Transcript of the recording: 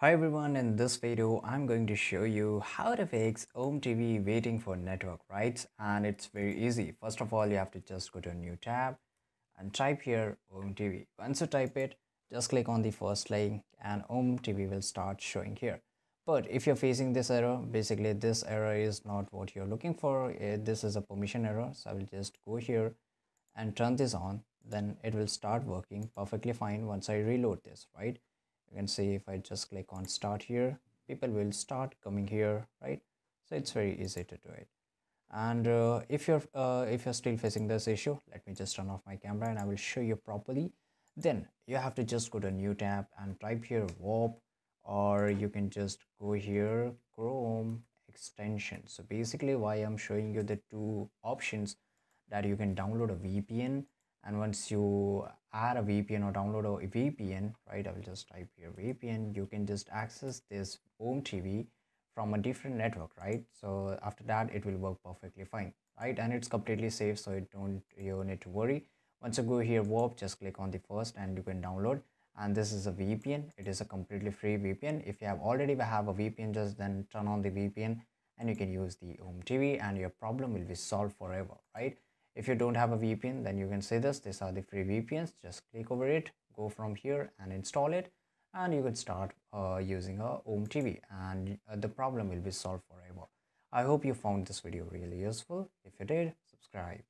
Hi everyone, in this video I'm going to show you how to fix OmeTV waiting for network rights and it's very easy. First of all you have to just go to a new tab and type here OmeTV. Once you type it just click on the first link and OmeTV will start showing here. But if you're facing this error, basically this error is not what you're looking for. Eh, this is a permission error so I will just go here and turn this on then it will start working perfectly fine once I reload this right you can see if I just click on start here people will start coming here right? So it's very easy to do it. And uh, if you're uh, if you're still facing this issue let me just turn off my camera and I will show you properly. Then you have to just go to new tab and type here warp or you can just go here chrome extension. So basically why i'm showing you the two options that you can download a vpn and once you add a VPN or download a VPN right I will just type here VPN you can just access this OmeTV from a different network right? So after that it will work perfectly fine right? And it's completely safe so you don't you need to worry. Once you go here warp just click on the first and you can download. And this is a VPN it is a completely free VPN if you have already have a VPN just then turn on the VPN and you can use the OmeTV and your problem will be solved forever right if you don't have a VPN, then you can say this. These are the free VPNs. Just click over it, go from here and install it. And you can start uh, using a OmeTV and uh, the problem will be solved forever. I hope you found this video really useful. If you did, subscribe.